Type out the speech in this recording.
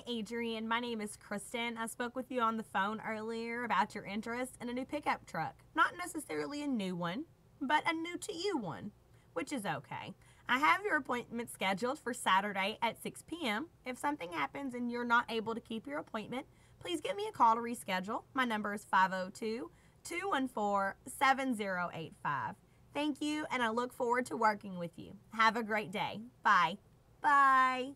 Hi, Adrian. My name is Kristin. I spoke with you on the phone earlier about your interest in a new pickup truck. Not necessarily a new one, but a new to you one, which is okay. I have your appointment scheduled for Saturday at 6 p.m. If something happens and you're not able to keep your appointment, please give me a call to reschedule. My number is 502 214 7085. Thank you, and I look forward to working with you. Have a great day. Bye. Bye.